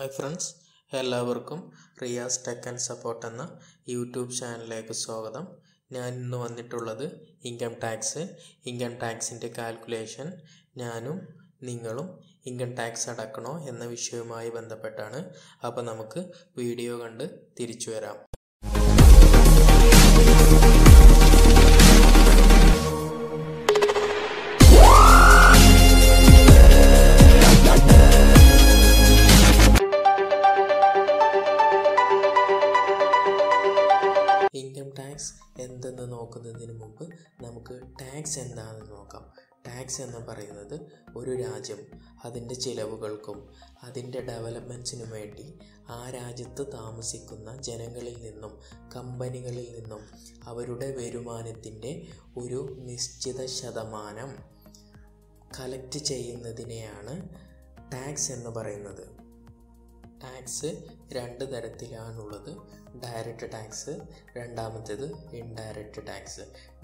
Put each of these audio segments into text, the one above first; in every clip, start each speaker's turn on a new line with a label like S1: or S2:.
S1: Hi friends എല്ലാവർക്കും Riyas tech and support എന്ന YouTube ചാനലിലേക്ക് സ്വാഗതം. ഞാൻ ഇന്ന് വന്നിട്ടുള്ളത് ഇൻകം ടാക്സ് ഇൻകം ടാക്സിന്റെ കാൽക്കുലേഷൻ ഞാനും നിങ്ങളും ഇൻകം ടാക്സ് അടക്കണോ എന്ന വിഷയവുമായി ബന്ധപ്പെട്ടാണ്. അപ്പോൾ നമുക്ക് വീഡിയോ കണ്ട് തിരിച്ചു വരാം. നമുക്ക് ടാക്സ് എന്താണെന്ന് നോക്കാം. ടാക്സ് എന്ന് പറയുന്നത് ഒരു രാജ്യം അതിന്റെ ചിലവുകൾക്കും അതിന്റെ ഡെവലപ്മെന്റ്സിനും വേണ്ടി ആ രാജ്യത്ത് താമസിക്കുന്ന ജനങ്ങളിൽ നിന്നും കമ്പനികളിൽ നിന്നും അവരുടെ വരുമാനത്തിന്റെ ഒരു നിശ്ചിത ശതമാനം കളക്ട് ചെയ്യുന്നതിനെയാണ് ടാക്സ് എന്ന് പറയുന്നത്. ടാക്സ് രണ്ട് തരത്തിലാണുള്ളത്. ഡയറക്റ്റ് ടാക്സ് രണ്ടാമത്തേത് ഇൻഡയറക്റ്റ് ടാക്സ്.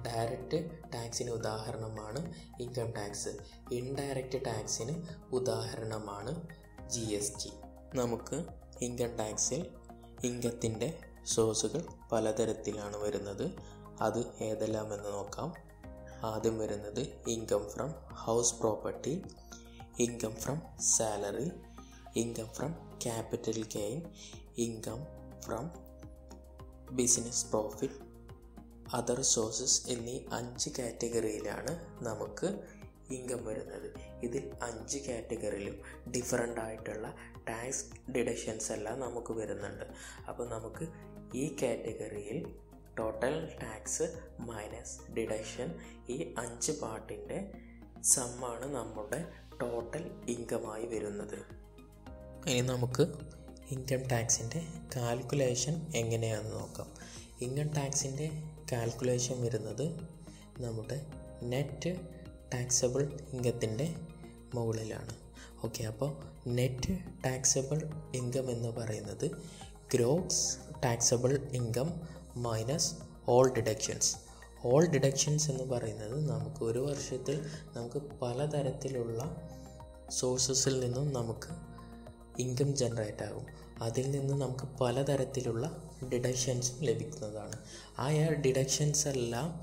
S1: ഡയറക്റ്റ് ടാക്സിന് ഉദാഹരണമാണ് ഇൻകം ടാക്സ്. ഇൻഡയറക്റ്റ് ടാക്സിന് ഉദാഹരണമാണ് ജി എസ് ടി. നമുക്ക് ഇൻകം ടാക്സിൽ ഇൻകത്തിന്റെ സോഴ്സുകൾ പലതരത്തിലാണ് വരുന്നത്. അത് ഏതെല്ലാമെന്ന് നോക്കാം. ആദ്യം വരുന്നത് income from house property income from salary income from capital gain income from business profit other sources എന്നീ അഞ്ച് കാറ്റഗറിയിലാണ് നമുക്ക് ഇൻകം വരുന്നത്. ഇതിൽ അഞ്ച് കാറ്റഗറിയിലും ഡിഫറെന്റ് ആയിട്ടുള്ള ടാക്സ് ഡിഡക്ഷൻസ് എല്ലാം നമുക്ക് വരുന്നുണ്ട്. അപ്പോൾ നമുക്ക് ഈ കാറ്റഗറിയിൽ ടോട്ടൽ ടാക്സ് മൈനസ് ഡിഡക്ഷൻ ഈ അഞ്ച് പാർട്ടിന്റെ സമ്മാണ് നമ്മുടെ ടോട്ടൽ ഇൻകമായി വരുന്നത്. ഇനി നമുക്ക് ഇൻകം ടാക്സിന്റെ കാൽക്കുലേഷൻ എങ്ങനെയാണെന്ന് നോക്കാം. ഇൻകം ടാക്സിന്റെ കാൽക്കുലേഷൻ വരുന്നത് നമ്മുടെ നെറ്റ് ടാക്സബിൾ ഇൻകത്തിന്റെ മുകളിലാണ്. ഓക്കെ അപ്പോൾ നെറ്റ് ടാക്സബിൾ ഇൻകം എന്ന് പറയുന്നത് gross taxable income minus all deductions all deductions എന്ന് പറയുന്നത് നമുക്ക് ഒരു വർഷത്തിൽ നമുക്ക് പലതരത്തിലുള്ള സോഴ്സസിൽ നിന്നും നമുക്ക് ഇൻകം ജനറേറ്റ് ആകും. അതിൽ നിന്ന് നമുക്ക് പലതരത്തിലുള്ള ഡിഡക്ഷൻസും ലഭിക്കുന്നതാണ്. ആ ഡിഡക്ഷൻസ് എല്ലാം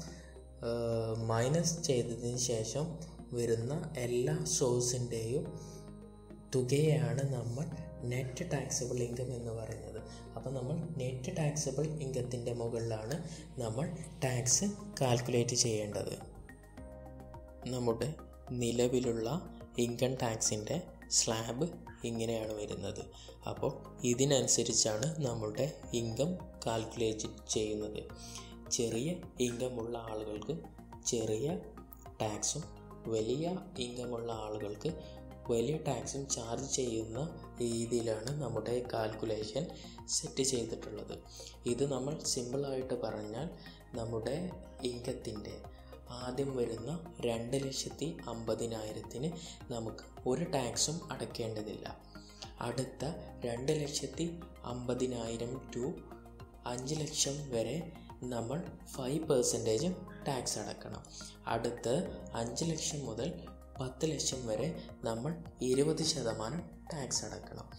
S1: മൈനസ് ചെയ്തതിന് ശേഷം വരുന്ന എല്ലാ സോഴ്സിന്റെയും തുകയാണ് നമ്മൾ നെറ്റ് ടാക്സബിൾ ഇൻകം എന്ന് പറയുന്നത്. അപ്പോൾ നമ്മൾ നെറ്റ് ടാക്സബിൾ ഇൻകത്തിന്റെ മുകളിലാണ് നമ്മൾ ടാക്സ് കാൽക്കുലേറ്റ് ചെയ്യേണ്ടത്. നമ്മുടെ നിലവിലുള്ള ഇൻകം ടാക്സിന്റെ സ്ലാബ് ഇങ്ങനെയാണ് വരുന്നത്. അപ്പോൾ ഇതിനനുസരിച്ചാണ് നമ്മളുടെ ഇൻകം കാൽക്കുലേറ്റ് ചെയ്യുന്നത്. ചെറിയ ഇൻകം ഉള്ള ആളുകൾക്ക് ചെറിയ ടാക്സും വലിയ ഇൻകമുള്ള ആളുകൾക്ക് വലിയ ടാക്സും ചാർജ് ചെയ്യുന്ന രീതിയിലാണ് നമ്മുടെ കാൽക്കുലേഷൻ സെറ്റ് ചെയ്തിട്ടുള്ളത്. ഇത് നമ്മൾ സിമ്പിളായിട്ട് പറഞ്ഞാൽ നമ്മുടെ ഇൻകത്തിന്റെ ആദ്യം വരുന്ന രണ്ട് ലക്ഷത്തി അമ്പതിനായിരത്തിന് നമുക്ക് ഒരു ടാക്സും അടയ്ക്കേണ്ടതില്ല. അടുത്ത രണ്ട് ലക്ഷത്തി അമ്പതിനായിരം ടു അഞ്ച് ലക്ഷം വരെ നമ്മൾ ഫൈവ് പെർസെന്റേജ് ടാക്സ് അടക്കണം. അടുത്ത് അഞ്ച് ലക്ഷം മുതൽ പത്ത് ലക്ഷം വരെ നമ്മൾ ഇരുപത് ശതമാനം ടാക്സ് അടക്കണം.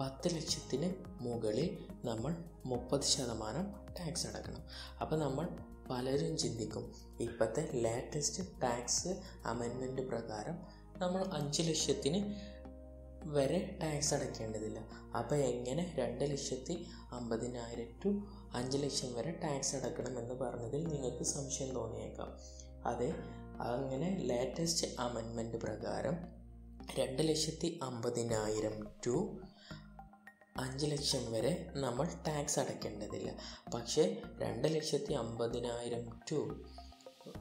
S1: പത്ത് ലക്ഷത്തിന് മുകളിൽ നമ്മൾ മുപ്പത് ശതമാനം ടാക്സ് അടക്കണം. അപ്പോൾ നമ്മൾ പലരും ചിന്തിക്കും. ഇപ്പോഴത്തെ ലേറ്റസ്റ്റ് ടാക്സ് അമെൻമെന്റ് പ്രകാരം നമ്മൾ അഞ്ച് ലക്ഷത്തിന് വരെ ടാക്സ് അടയ്ക്കേണ്ടതില്ല. അപ്പോൾ എങ്ങനെ രണ്ട് ലക്ഷത്തി അമ്പതിനായിരം ടു അഞ്ച് ലക്ഷം വരെ ടാക്സ് അടക്കണമെന്ന് പറഞ്ഞതിൽ നിങ്ങൾക്ക് സംശയം തോന്നിയേക്കാം. അതെ അങ്ങനെ ലേറ്റസ്റ്റ് അമെൻമെന്റ് പ്രകാരം രണ്ട് ലക്ഷത്തി അമ്പതിനായിരം ടു അഞ്ച് ലക്ഷം വരെ നമ്മൾ ടാക്സ് അടയ്ക്കേണ്ടതില്ല. പക്ഷേ രണ്ട് ലക്ഷത്തി അമ്പതിനായിരം ടു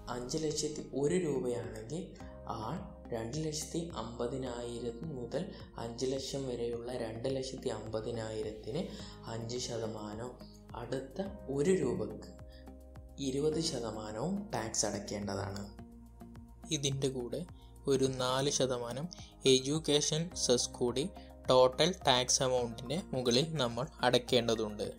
S1: അഞ്ച് ലക്ഷത്തി ഒരു രൂപയാണെങ്കിൽ ആൾ രണ്ട് ലക്ഷത്തി അമ്പതിനായിരം മുതൽ അഞ്ച് ലക്ഷം വരെയുള്ള രണ്ട് ലക്ഷത്തി അമ്പതിനായിരത്തിന് അഞ്ച് ശതമാനം അടുത്ത ഒരു രൂപക്ക് ഇരുപത് ശതമാനവും ടാക്സ് അടയ്ക്കേണ്ടതാണ്. ഇതിന്റെ കൂടെ ഒരു നാല് ശതമാനം എഡ്യൂക്കേഷൻ സെസ് കൂടി ടോട്ടൽ ടാക്സ് എമൗണ്ടിന്റെ മുകളിൽ നമ്മൾ അടയ്ക്കേണ്ടതുണ്ട്.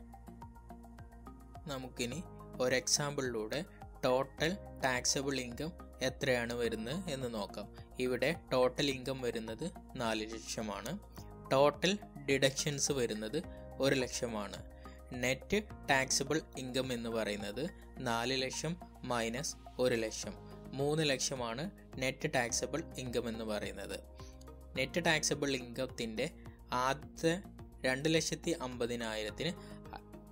S1: നമുക്കിനി ഒരു എക്സാമ്പിളിലൂടെ ടോട്ടൽ ടാക്സബിൾ ഇൻകം എത്രയാണ് വരുന്നത് എന്ന് നോക്കാം. ഇവിടെ ടോട്ടൽ ഇൻകം വരുന്നത് നാല് ലക്ഷമാണ്. ടോട്ടൽ ഡിഡക്ഷൻസ് വരുന്നത് ഒരു ലക്ഷമാണ്. നെറ്റ് ടാക്സബിൾ ഇൻകം എന്ന് പറയുന്നത് നാല് ലക്ഷം മൈനസ് ഒരു ലക്ഷം. മൂന്ന് ലക്ഷമാണ് നെറ്റ് ടാക്സബിൾ ഇൻകം എന്ന് പറയുന്നത്. നെറ്റ് ടാക്സബിൾ ഇൻകത്തിന്റെ ആദ്യത്തെ രണ്ട് ലക്ഷത്തി അമ്പതിനായിരത്തിന്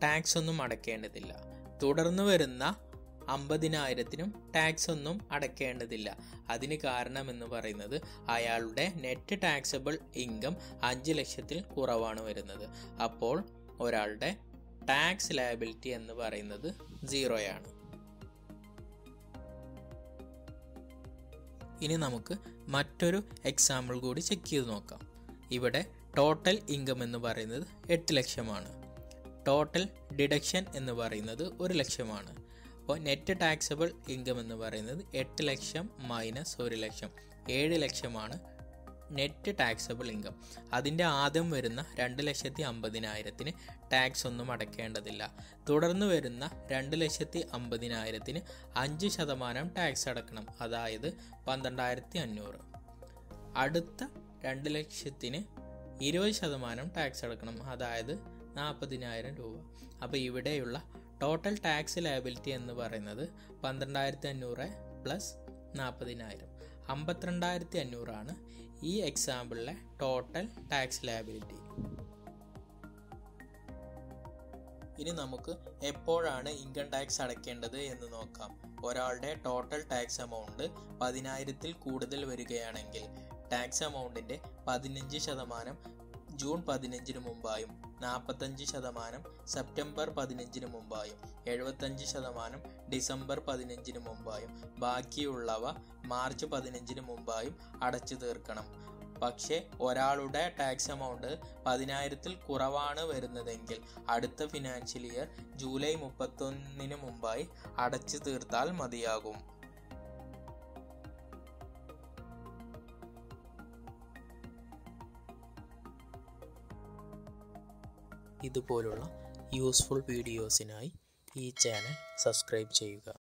S1: ടാക്സ് ഒന്നും അടയ്ക്കേണ്ടതില്ല. തുടർന്ന് വരുന്ന അമ്പതിനായിരത്തിനും ടാക്സ് ഒന്നും അടയ്ക്കേണ്ടതില്ല. അതിന് കാരണം എന്ന് പറയുന്നത് അയാളുടെ നെറ്റ് ടാക്സബിൾ ഇൻകം അഞ്ച് ലക്ഷത്തിൽ കുറവാണ് വരുന്നത്. അപ്പോൾ ഒരാളുടെ ടാക്സ് ലയബിലിറ്റി എന്ന് പറയുന്നത് സീറോയാണ്. ഇനി നമുക്ക് മറ്റൊരു എക്സാമ്പിൾ കൂടി ചെക്ക് ചെയ്ത് നോക്കാം. ഇവിടെ ടോട്ടൽ ഇൻകം എന്ന് പറയുന്നത് എട്ട് ലക്ഷമാണ്. ടോട്ടൽ ഡിഡക്ഷൻ എന്ന് പറയുന്നത് ഒരു ലക്ഷമാണ്. അപ്പോൾ നെറ്റ് ടാക്സബിൾ ഇൻകം എന്ന് പറയുന്നത് എട്ട് ലക്ഷം മൈനസ് ഒരു ലക്ഷം. ഏഴ് ലക്ഷമാണ് നെറ്റ് ടാക്സബിൾ ഇൻകം അതിന്റെ ആദ്യം വരുന്ന രണ്ട് ലക്ഷത്തി അമ്പതിനായിരത്തിന് ടാക്സ് ഒന്നും അടയ്ക്കേണ്ടതില്ല. തുടർന്ന് വരുന്ന രണ്ട് ലക്ഷത്തി അമ്പതിനായിരത്തിന് അഞ്ച് ശതമാനം ടാക്സ് അടക്കണം അതായത് പന്ത്രണ്ടായിരത്തി അഞ്ഞൂറ്. അടുത്ത രണ്ട് ലക്ഷത്തിന് ഇരുപത് ശതമാനം ടാക്സ് അടക്കണം അതായത് നാൽപ്പതിനായിരം രൂപ. അപ്പോൾ ഇവിടെയുള്ള ടോട്ടൽ ടാക്സ് ലയബിലിറ്റി എന്ന് പറയുന്നത് പന്ത്രണ്ടായിരത്തി അഞ്ഞൂറ് പ്ലസ് നാൽപ്പതിനായിരം. അമ്പത്തിരണ്ടായിരത്തി അഞ്ഞൂറാണ് ഈ എക്സാമ്പിളിലെ ടോട്ടൽ ടാക്സ് ലയബിലിറ്റി ഇനി നമുക്ക് എപ്പോഴാണ് ഇൻകം ടാക്സ് അടയ്ക്കേണ്ടത് എന്ന് നോക്കാം. ഒരാളുടെ ടോട്ടൽ ടാക്സ് എമൗണ്ട് പതിനായിരത്തിൽ കൂടുതൽ വരികയാണെങ്കിൽ ടാക്സ് എമൗണ്ടിന്റെ പതിനഞ്ച് ശതമാനം ജൂൺ പതിനഞ്ചിന് മുമ്പായും നാൽപ്പത്തഞ്ച് ശതമാനം സെപ്റ്റംബർ പതിനഞ്ചിന് മുമ്പായും എഴുപത്തഞ്ച് ശതമാനം ഡിസംബർ പതിനഞ്ചിന് മുമ്പായും ബാക്കിയുള്ളവ മാർച്ച് പതിനഞ്ചിന് മുമ്പായും അടച്ചു തീർക്കണം. പക്ഷേ ഒരാളുടെ ടാക്സ് എമൗണ്ട് പതിനായിരത്തിൽ കുറവാണ് വരുന്നതെങ്കിൽ അടുത്ത ഫിനാൻഷ്യൽ ഇയർ ജൂലൈ മുപ്പത്തൊന്നിന് മുമ്പായി അടച്ചു തീർത്താൽ മതിയാകും. ഇതുപോലുള്ള യൂസ്ഫുൾ വീഡിയോസിനായി ഈ ചാനൽ സബ്സ്ക്രൈബ് ചെയ്യുക.